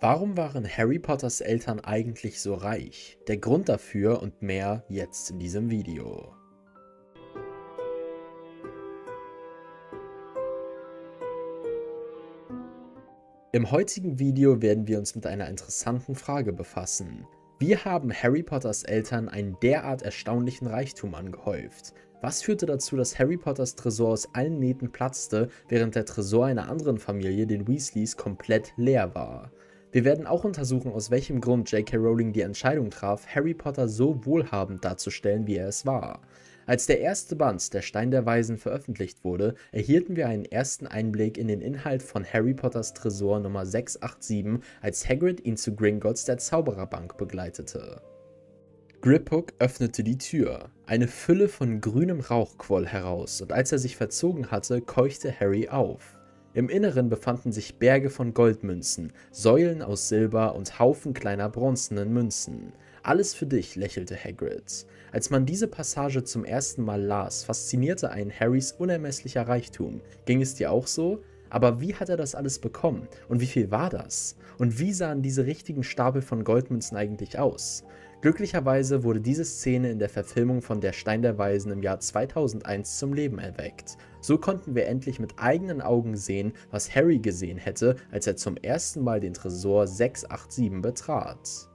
Warum waren Harry Potters Eltern eigentlich so reich? Der Grund dafür und mehr jetzt in diesem Video. Im heutigen Video werden wir uns mit einer interessanten Frage befassen. Wie haben Harry Potters Eltern einen derart erstaunlichen Reichtum angehäuft? Was führte dazu, dass Harry Potters Tresor aus allen Nähten platzte, während der Tresor einer anderen Familie, den Weasleys, komplett leer war? Wir werden auch untersuchen, aus welchem Grund J.K. Rowling die Entscheidung traf, Harry Potter so wohlhabend darzustellen, wie er es war. Als der erste Band Der Stein der Weisen veröffentlicht wurde, erhielten wir einen ersten Einblick in den Inhalt von Harry Potters Tresor Nummer 687, als Hagrid ihn zu Gringotts der Zaubererbank begleitete. Griphook öffnete die Tür. Eine Fülle von grünem Rauch quoll heraus, und als er sich verzogen hatte, keuchte Harry auf. Im Inneren befanden sich Berge von Goldmünzen, Säulen aus Silber und Haufen kleiner bronzenen Münzen. Alles für dich, lächelte Hagrid. Als man diese Passage zum ersten Mal las, faszinierte einen Harrys unermesslicher Reichtum. Ging es dir auch so? Aber wie hat er das alles bekommen? Und wie viel war das? Und wie sahen diese richtigen Stapel von Goldmünzen eigentlich aus? Glücklicherweise wurde diese Szene in der Verfilmung von Der Stein der Weisen im Jahr 2001 zum Leben erweckt. So konnten wir endlich mit eigenen Augen sehen, was Harry gesehen hätte, als er zum ersten Mal den Tresor 687 betrat.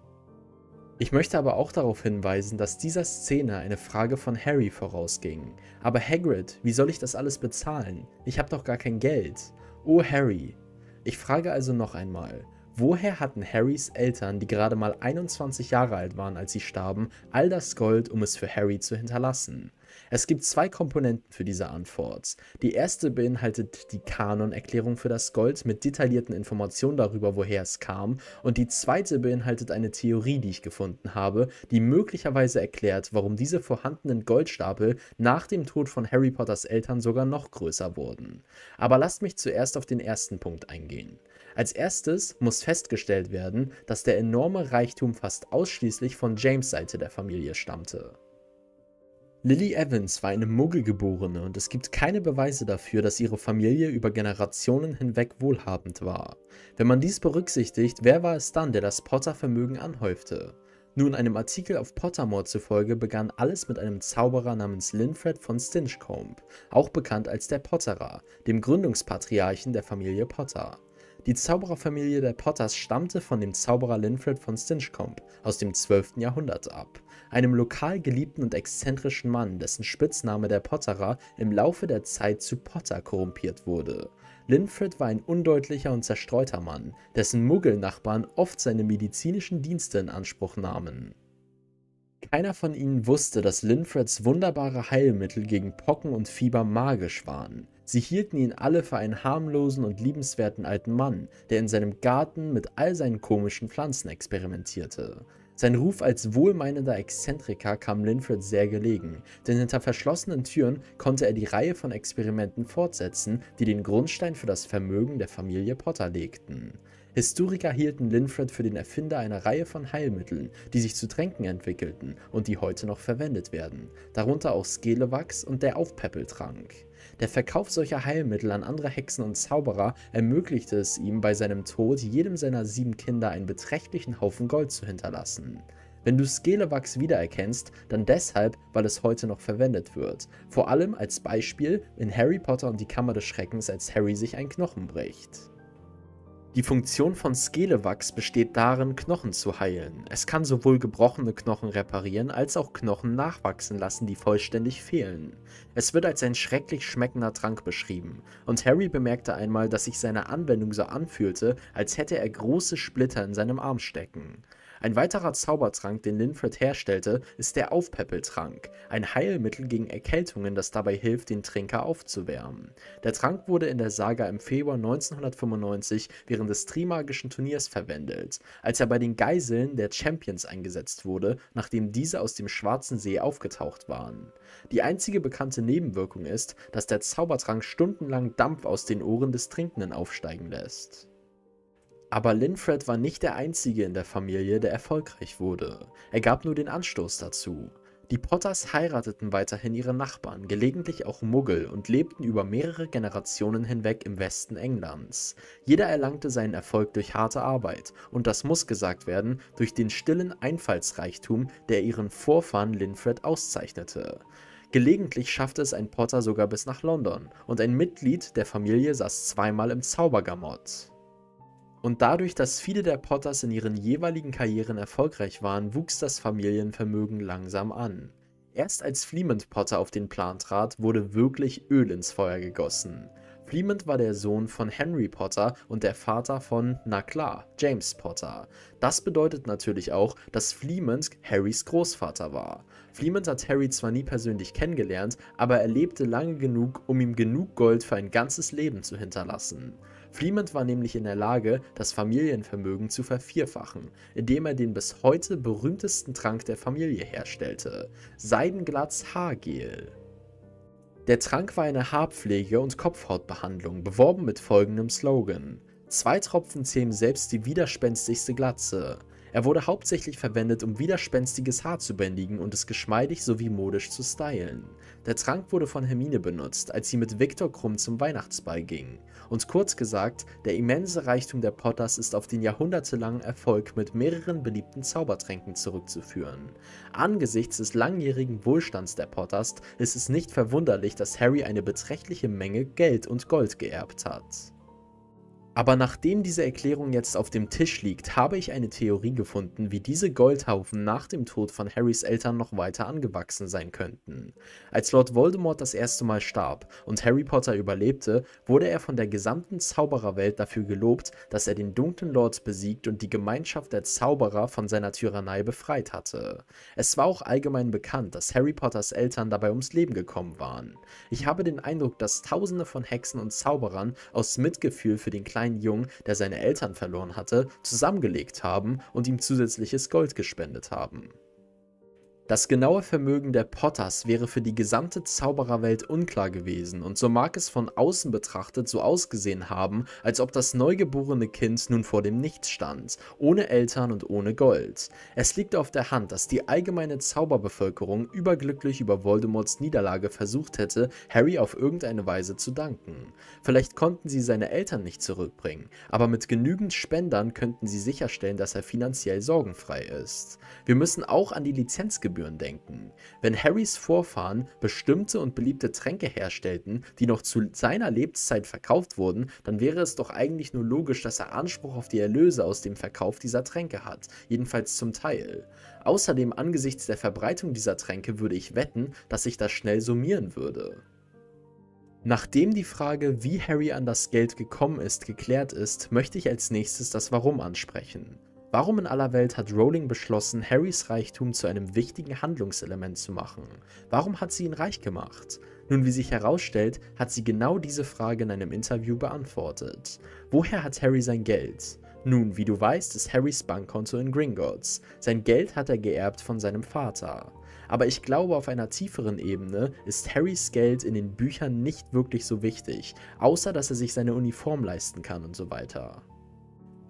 Ich möchte aber auch darauf hinweisen, dass dieser Szene eine Frage von Harry vorausging. Aber Hagrid, wie soll ich das alles bezahlen? Ich habe doch gar kein Geld. Oh Harry. Ich frage also noch einmal, Woher hatten Harrys Eltern, die gerade mal 21 Jahre alt waren, als sie starben, all das Gold, um es für Harry zu hinterlassen? Es gibt zwei Komponenten für diese Antwort. Die erste beinhaltet die Kanonerklärung für das Gold mit detaillierten Informationen darüber, woher es kam, und die zweite beinhaltet eine Theorie, die ich gefunden habe, die möglicherweise erklärt, warum diese vorhandenen Goldstapel nach dem Tod von Harry Potters Eltern sogar noch größer wurden. Aber lasst mich zuerst auf den ersten Punkt eingehen. Als erstes muss festgestellt werden, dass der enorme Reichtum fast ausschließlich von James Seite der Familie stammte. Lily Evans war eine Muggelgeborene und es gibt keine Beweise dafür, dass ihre Familie über Generationen hinweg wohlhabend war. Wenn man dies berücksichtigt, wer war es dann, der das Potter-Vermögen anhäufte? Nun, einem Artikel auf Pottermore zufolge begann alles mit einem Zauberer namens Linfred von Stinchcombe, auch bekannt als der Potterer, dem Gründungspatriarchen der Familie Potter. Die Zaubererfamilie der Potters stammte von dem Zauberer Linfred von Stinchcombe aus dem 12. Jahrhundert ab, einem lokal geliebten und exzentrischen Mann, dessen Spitzname der Potterer im Laufe der Zeit zu Potter korrumpiert wurde. Linfred war ein undeutlicher und zerstreuter Mann, dessen Muggelnachbarn oft seine medizinischen Dienste in Anspruch nahmen. Keiner von ihnen wusste, dass Linfreds wunderbare Heilmittel gegen Pocken und Fieber magisch waren. Sie hielten ihn alle für einen harmlosen und liebenswerten alten Mann, der in seinem Garten mit all seinen komischen Pflanzen experimentierte. Sein Ruf als wohlmeinender Exzentriker kam Linfred sehr gelegen, denn hinter verschlossenen Türen konnte er die Reihe von Experimenten fortsetzen, die den Grundstein für das Vermögen der Familie Potter legten. Historiker hielten Linfred für den Erfinder einer Reihe von Heilmitteln, die sich zu Tränken entwickelten und die heute noch verwendet werden, darunter auch Skelewachs und der Aufpäppeltrank. Der Verkauf solcher Heilmittel an andere Hexen und Zauberer ermöglichte es ihm bei seinem Tod jedem seiner sieben Kinder einen beträchtlichen Haufen Gold zu hinterlassen. Wenn du Skelewachs wiedererkennst, dann deshalb, weil es heute noch verwendet wird. Vor allem als Beispiel in Harry Potter und die Kammer des Schreckens, als Harry sich ein Knochen bricht. Die Funktion von Skelewachs besteht darin, Knochen zu heilen. Es kann sowohl gebrochene Knochen reparieren, als auch Knochen nachwachsen lassen, die vollständig fehlen. Es wird als ein schrecklich schmeckender Trank beschrieben, und Harry bemerkte einmal, dass sich seine Anwendung so anfühlte, als hätte er große Splitter in seinem Arm stecken. Ein weiterer Zaubertrank, den Linfred herstellte, ist der Aufpäppeltrank, ein Heilmittel gegen Erkältungen, das dabei hilft, den Trinker aufzuwärmen. Der Trank wurde in der Saga im Februar 1995 während des Trimagischen Turniers verwendet, als er bei den Geiseln der Champions eingesetzt wurde, nachdem diese aus dem Schwarzen See aufgetaucht waren. Die einzige bekannte Nebenwirkung ist, dass der Zaubertrank stundenlang Dampf aus den Ohren des Trinkenden aufsteigen lässt. Aber Linfred war nicht der einzige in der Familie, der erfolgreich wurde. Er gab nur den Anstoß dazu. Die Potters heirateten weiterhin ihre Nachbarn, gelegentlich auch Muggel, und lebten über mehrere Generationen hinweg im Westen Englands. Jeder erlangte seinen Erfolg durch harte Arbeit, und das muss gesagt werden, durch den stillen Einfallsreichtum, der ihren Vorfahren Linfred auszeichnete. Gelegentlich schaffte es ein Potter sogar bis nach London, und ein Mitglied der Familie saß zweimal im Zaubergamott. Und dadurch, dass viele der Potters in ihren jeweiligen Karrieren erfolgreich waren, wuchs das Familienvermögen langsam an. Erst als Fleemont Potter auf den Plan trat, wurde wirklich Öl ins Feuer gegossen. Fleemont war der Sohn von Henry Potter und der Vater von, na klar, James Potter. Das bedeutet natürlich auch, dass Fleemont Harrys Großvater war. Fleemont hat Harry zwar nie persönlich kennengelernt, aber er lebte lange genug, um ihm genug Gold für ein ganzes Leben zu hinterlassen. Fleemont war nämlich in der Lage, das Familienvermögen zu vervierfachen, indem er den bis heute berühmtesten Trank der Familie herstellte, Seidenglatz Haargel. Der Trank war eine Haarpflege und Kopfhautbehandlung, beworben mit folgendem Slogan: Zwei Tropfen zähmen selbst die widerspenstigste Glatze. Er wurde hauptsächlich verwendet, um widerspenstiges Haar zu bändigen und es geschmeidig sowie modisch zu stylen. Der Trank wurde von Hermine benutzt, als sie mit Viktor Krumm zum Weihnachtsball ging. Und kurz gesagt, der immense Reichtum der Potters ist auf den jahrhundertelangen Erfolg mit mehreren beliebten Zaubertränken zurückzuführen. Angesichts des langjährigen Wohlstands der Potters ist es nicht verwunderlich, dass Harry eine beträchtliche Menge Geld und Gold geerbt hat. Aber nachdem diese Erklärung jetzt auf dem Tisch liegt, habe ich eine Theorie gefunden, wie diese Goldhaufen nach dem Tod von Harrys Eltern noch weiter angewachsen sein könnten. Als Lord Voldemort das erste Mal starb und Harry Potter überlebte, wurde er von der gesamten Zaubererwelt dafür gelobt, dass er den dunklen Lord besiegt und die Gemeinschaft der Zauberer von seiner Tyrannei befreit hatte. Es war auch allgemein bekannt, dass Harry Potters Eltern dabei ums Leben gekommen waren. Ich habe den Eindruck, dass tausende von Hexen und Zauberern aus Mitgefühl für den kleinen kleinen Jungen, der seine Eltern verloren hatte, zusammengelegt haben und ihm zusätzliches Gold gespendet haben. Das genaue Vermögen der Potters wäre für die gesamte Zaubererwelt unklar gewesen und so mag es von außen betrachtet so ausgesehen haben, als ob das neugeborene Kind nun vor dem Nichts stand, ohne Eltern und ohne Gold. Es liegt auf der Hand, dass die allgemeine Zauberbevölkerung überglücklich über Voldemorts Niederlage versucht hätte, Harry auf irgendeine Weise zu danken. Vielleicht konnten sie seine Eltern nicht zurückbringen, aber mit genügend Spendern könnten sie sicherstellen, dass er finanziell sorgenfrei ist. Wir müssen auch an die Lizenzgebühren Gebühren denken. Wenn Harrys Vorfahren bestimmte und beliebte Tränke herstellten, die noch zu seiner Lebenszeit verkauft wurden, dann wäre es doch eigentlich nur logisch, dass er Anspruch auf die Erlöse aus dem Verkauf dieser Tränke hat, jedenfalls zum Teil. Außerdem angesichts der Verbreitung dieser Tränke würde ich wetten, dass sich das schnell summieren würde. Nachdem die Frage, wie Harry an das Geld gekommen ist, geklärt ist, möchte ich als nächstes das Warum ansprechen. Warum in aller Welt hat Rowling beschlossen, Harrys Reichtum zu einem wichtigen Handlungselement zu machen? Warum hat sie ihn reich gemacht? Nun, wie sich herausstellt, hat sie genau diese Frage in einem Interview beantwortet. Woher hat Harry sein Geld? Nun, wie du weißt, ist Harrys Bankkonto in Gringotts. Sein Geld hat er geerbt von seinem Vater. Aber ich glaube, auf einer tieferen Ebene ist Harrys Geld in den Büchern nicht wirklich so wichtig, außer dass er sich seine Uniform leisten kann und so weiter.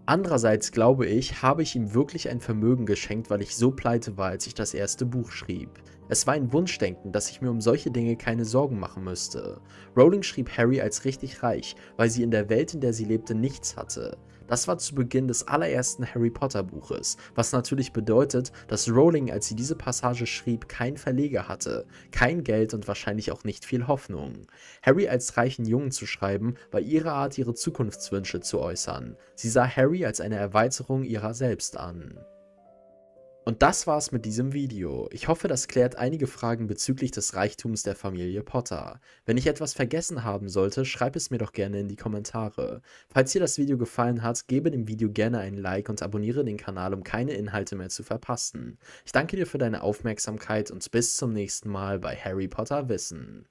Andererseits glaube ich, habe ich ihm wirklich ein Vermögen geschenkt, weil ich so pleite war, als ich das erste Buch schrieb. Es war ein Wunschdenken, dass ich mir um solche Dinge keine Sorgen machen müsste. Rowling schrieb Harry als richtig reich, weil sie in der Welt, in der sie lebte, nichts hatte. Das war zu Beginn des allerersten Harry Potter Buches, was natürlich bedeutet, dass Rowling, als sie diese Passage schrieb, kein Verleger hatte, kein Geld und wahrscheinlich auch nicht viel Hoffnung. Harry als reichen Jungen zu schreiben, war ihre Art, ihre Zukunftswünsche zu äußern. Sie sah Harry als eine Erweiterung ihrer selbst an. Und das war's mit diesem Video. Ich hoffe, das klärt einige Fragen bezüglich des Reichtums der Familie Potter. Wenn ich etwas vergessen haben sollte, schreib es mir doch gerne in die Kommentare. Falls dir das Video gefallen hat, gebe dem Video gerne einen Like und abonniere den Kanal, um keine Inhalte mehr zu verpassen. Ich danke dir für deine Aufmerksamkeit und bis zum nächsten Mal bei Harry Potter Wissen.